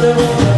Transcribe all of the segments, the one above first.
the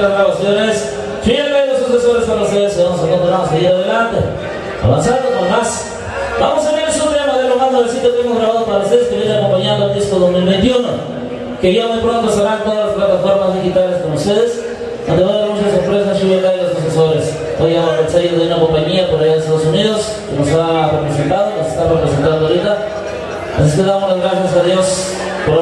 las grabaciones. Fíjense los sucesores para ustedes, vamos a continuar, seguir adelante, avanzando con más. Vamos a ver un tema de lo más nuevecito que hemos grabado para ustedes que viene acompañando el disco 2021, que ya muy pronto serán todas las plataformas digitales con ustedes, donde va a haber muchas sorpresas, lluvia y los sucesores. Hoy vamos el sello de una compañía por allá en Estados Unidos que nos ha representado, nos está representando ahorita. Así que damos las gracias a Dios por